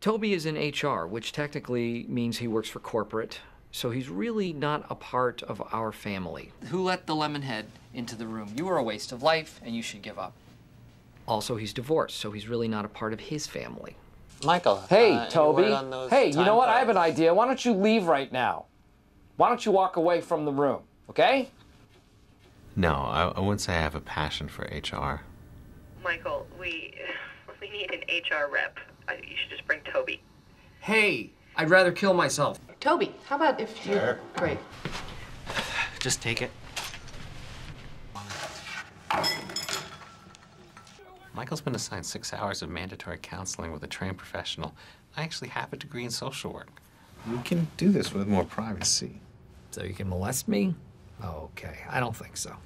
Toby is in HR, which technically means he works for corporate, so he's really not a part of our family. Who let the Lemonhead into the room? You are a waste of life, and you should give up. Also, he's divorced, so he's really not a part of his family. Michael. Hey, uh, Toby. word on those Hey, you know what? I have an idea. Why don't you leave right now? Why don't you walk away from the room, okay? No, I, I wouldn't say I have a passion for HR. Michael, we we need an HR rep. You should just bring Toby. Hey, I'd rather kill myself. Toby, how about if you? Great. Just take it. Michael's been assigned six hours of mandatory counseling with a trained professional. I actually have a degree in social work. We can do this with more privacy. So you can molest me? Okay, I don't think so.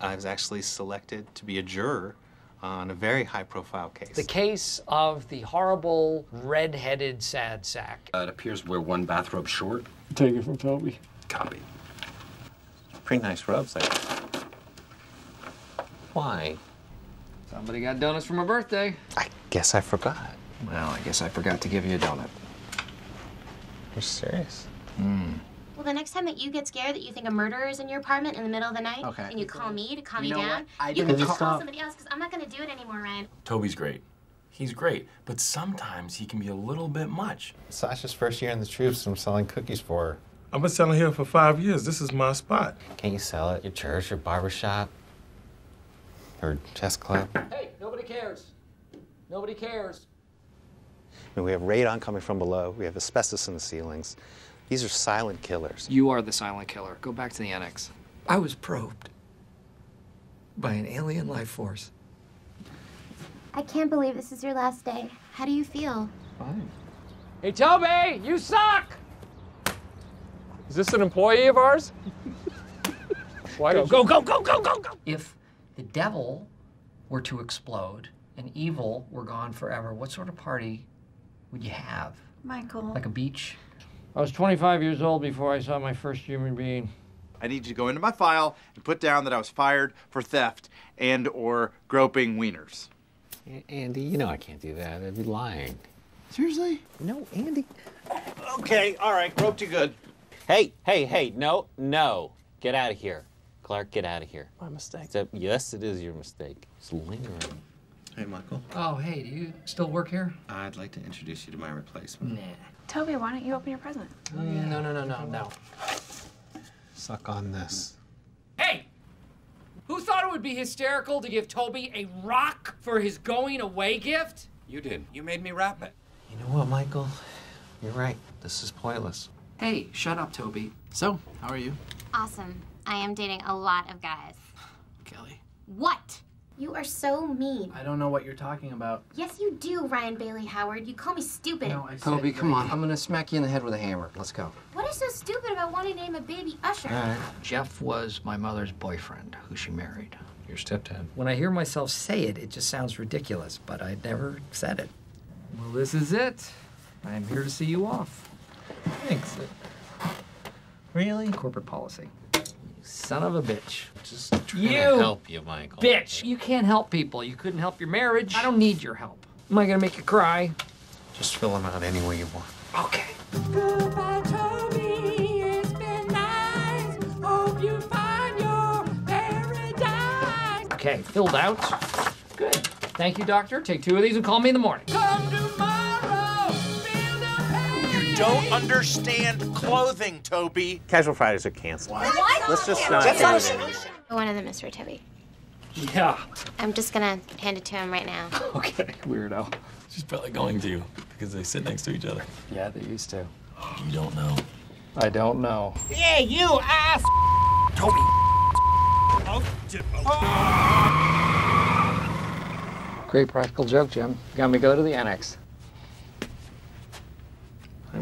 I was actually selected to be a juror on a very high profile case. The case of the horrible red-headed sad sack. Uh, it appears we're one bathrobe short. Take it from Toby. Copy. Pretty nice robes there. Why? Somebody got donuts for my birthday. I guess I forgot. Well, I guess I forgot to give you a donut. You're serious? Well, the next time that you get scared that you think a murderer is in your apartment in the middle of the night, Okay. and you call me to calm You you, know down, what? I you can just call- call somebody else because I'm not going to do it anymore, Ryan. Toby's great. He's great, but sometimes he can be a little bit much. Sasha's first year in the troops, I'm selling cookies for her. I've been selling here for five years. This is my spot. Can't you sell it? Your church, your barber shop, or chess club? Hey, nobody cares. Nobody cares. I mean, we have radon coming from below. We have asbestos in the ceilings. These are silent killers. You are the silent killer. Go back to the annex. I was probed by an alien life force. I can't believe this is your last day. How do you feel? Fine. Hey, Toby, you suck! Is this an employee of ours? Why Go, go, go, go, go, go, go. If the devil were to explode and evil were gone forever, what sort of party would you have? Michael. Like a beach? I was 25 years old before I saw my first human being. I need you to go into my file and put down that I was fired for theft and or groping wieners. Andy, you know I can't do that. I'd be lying. Seriously? No, Andy. Okay, all right, groped you good. Hey, hey, hey, no, no. Get out of here. Clark, get out of here. My mistake. Except, yes, it is your mistake. It's lingering. Hey, Michael. Oh, hey, do you still work here? I'd like to introduce you to my replacement. Nah. Toby, why don't you open your present? No, no, no, no, no. Suck on this. Hey! Who thought it would be hysterical to give Toby a rock for his going away gift? You did. You made me wrap it. You know what, Michael? You're right. This is pointless. Hey, shut up, Toby. So, how are you? Awesome. I am dating a lot of guys. Kelly. What? You are so mean. I don't know what you're talking about. Yes, you do, Ryan Bailey Howard. You call me stupid. No, I said Toby, come on. I'm gonna smack you in the head with a hammer. Let's go. What is so stupid about wanting to name a baby Usher? All right. Jeff was my mother's boyfriend, who she married. Your stepdad. When I hear myself say it, it just sounds ridiculous, but I never said it. Well, this is it. I'm here to see you off. Thanks. Really? Corporate policy. Son of a bitch. Just You to help you, Michael. Bitch, you can't help people. You couldn't help your marriage. I don't need your help. Am I gonna make you cry? Just fill them out any way you want. Okay. Goodbye, Toby. It's been nice. Hope you find your paradise. Okay, filled out. Good. Thank you, doctor. Take two of these and call me in the morning. Come don't understand clothing, Toby. Casual Fridays are canceled. What? Let's just not That's not a solution. One of them is for Toby. Yeah. I'm just gonna hand it to him right now. Okay, weirdo. She's probably going to because they sit next to each other. Yeah, they used to. You don't know. I don't know. Yeah, you ass. Toby. Great practical joke, Jim. Got me go to the annex.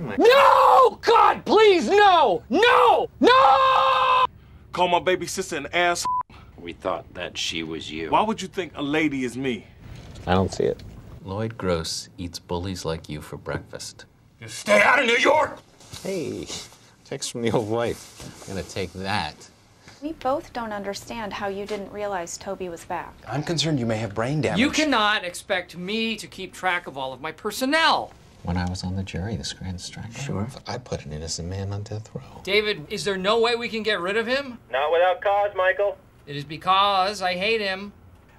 Michael. No! God, please, no! No! No! Call my baby sister an ass. We thought that she was you. Why would you think a lady is me? I don't see it. Lloyd Gross eats bullies like you for breakfast. Just stay out of New York. Hey, text from the old wife. I'm gonna take that. We both don't understand how you didn't realize Toby was back. I'm concerned you may have brain damage. You cannot expect me to keep track of all of my personnel. When I was on the jury, the Grand Strangler. Sure. I put an innocent man on death row. David, is there no way we can get rid of him? Not without cause, Michael. It is because I hate him.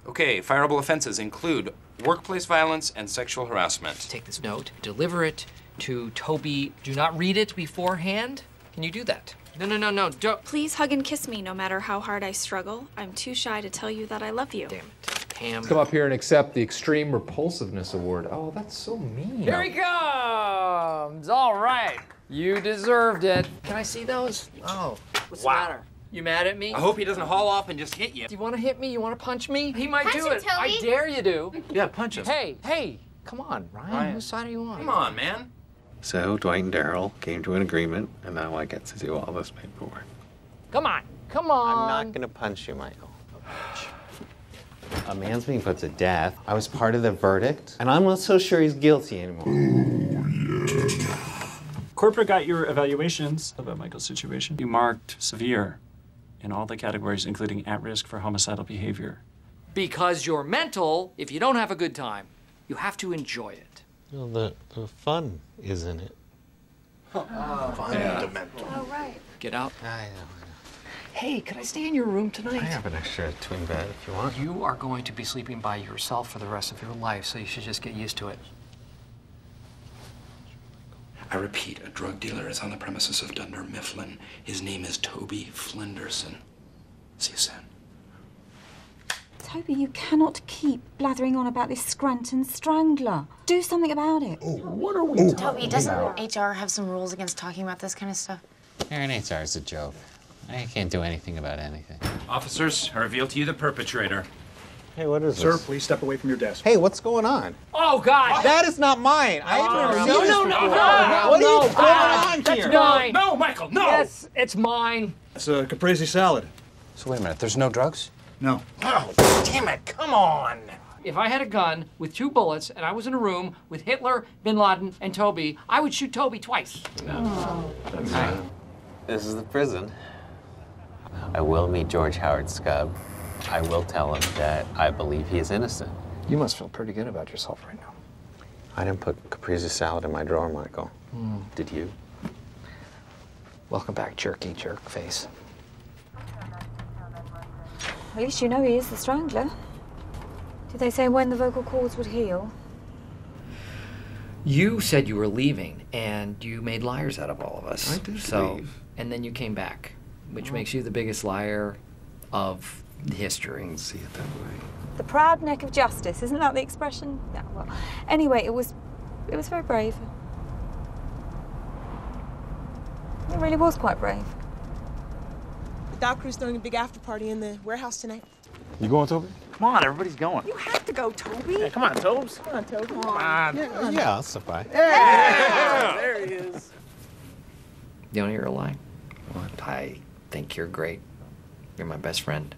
Okay, fireable offenses include workplace violence and sexual harassment. Take this note, deliver it to Toby. Do not read it beforehand. Can you do that? No, no, no, no. Don't. Please hug and kiss me no matter how hard I struggle. I'm too shy to tell you that I love you. Damn it. Pam. Come up here and accept the Extreme Repulsiveness Award. Oh, that's so mean. Here he comes. All right. You deserved it. Can I see those? Oh. What's Wow. the matter? You mad at me? I hope he doesn't haul off and just hit you. Do you want to hit me? You want to punch me? He might Punch do him, it. I dare you to. Yeah, punch him. Hey, hey, come on, Ryan. Ryan. Whose side are you on? Come on, man. So Dwight and Darryl came to an agreement, and now I get to do all this paperwork. Come on. Come on. I'm not gonna punch you, Michael. A man's being put to death. I was part of the verdict, and I'm not so sure he's guilty anymore. Oh, Corporate got your evaluations about Michael's situation. You marked severe in all the categories, including at risk for homicidal behavior. Because you're mental, if you don't have a good time, you have to enjoy it. Well, the, the fun is in it. Oh. Fundamental. Oh, right. Get out. I know. Hey, could I stay in your room tonight? I have an extra twin bed if you want. You are going to be sleeping by yourself for the rest of your life, so you should just get used to it. I repeat, a drug dealer is on the premises of Dunder Mifflin. His name is Toby Flenderson. See you soon. Toby, you cannot keep blathering on about this Scranton strangler. Do something about it. Oh, What are we Toby, doesn't HR have some rules against talking about this kind of stuff? Erin HR is a joke. I can't do anything about anything. Officers, I reveal to you the perpetrator. Hey, what is it? Sir, this? please step away from your desk. Hey, what's going on? Oh, God! That is not mine. I haven't Oh, ever no, seen this no, no, before. no, What no, are you God, going on that's here? mine. No, Michael, no! Yes, it's mine. It's a caprese salad. So wait a minute, there's no drugs? No. Oh, damn it, come on! If I had a gun with two bullets and I was in a room with Hitler, Bin Laden, and Toby, I would shoot Toby twice. Oh. Hi. This is the prison. I will meet George Howard Skub. I will tell him that I believe he is innocent. You must feel pretty good about yourself right now. I didn't put caprese salad in my drawer, Michael. Hmm. Did you? Welcome back, jerky jerk face. At least you know he is the strangler. Did they say when the vocal cords would heal? You said you were leaving, and you made liars out of all of us. I did so, leave. And then you came back, which mm-hmm. makes you the biggest liar of history. See it that way. The proud neck of justice, isn't that the expression? Yeah, well. Anyway, it was it was very brave. It really was quite brave. The dock crew's throwing a big after party in the warehouse tonight. You going, Toby? Come on, everybody's going. You have to go, Toby. come on, Tobes. Come on, Toby. Come on. Yeah, Yeah, I'll stop by. There he is. You want to hear a lie? I think you're great. You're my best friend.